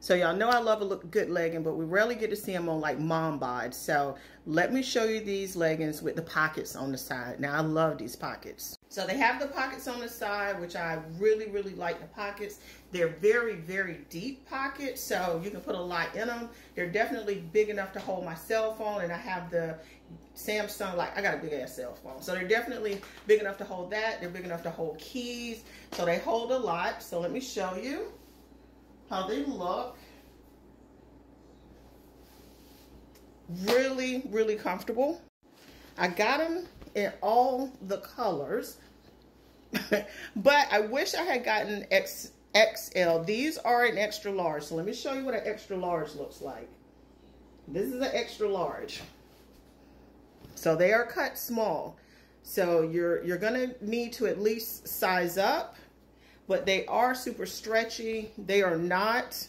So y'all know I love a good legging, but we rarely get to see them on like mom bod. So let me show you these leggings with the pockets on the side. Now I love these pockets. So they have the pockets on the side, which I really, really like the pockets. They're very, very deep pockets, so you can put a lot in them. They're definitely big enough to hold my cell phone, and I have the Samsung, like I got a big ass cell phone. So they're definitely big enough to hold that. They're big enough to hold keys. So they hold a lot. So let me show you how they look. Really, really comfortable. I got them in all the colors, but I wish I had gotten X, XL. These are an extra large. So let me show you what an extra large looks like. This is an extra large. So they are cut small. So you're, you're gonna need to at least size up but they are super stretchy. They are not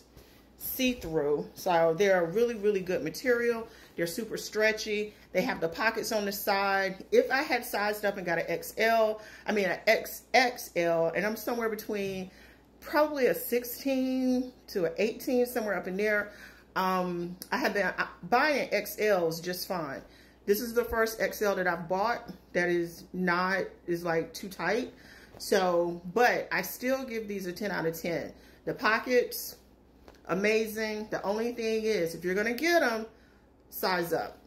see-through. So they're a really, really good material. They're super stretchy. They have the pockets on the side. If I had sized up and got an XL, I mean an XXL, and I'm somewhere between probably a 16 to an 18, somewhere up in there, um, I have been buying XLs just fine. This is the first XL that I've bought that is not, is like too tight. So, but I still give these a 10 out of 10. The pockets, amazing. The only thing is, if you're going to get them, size up.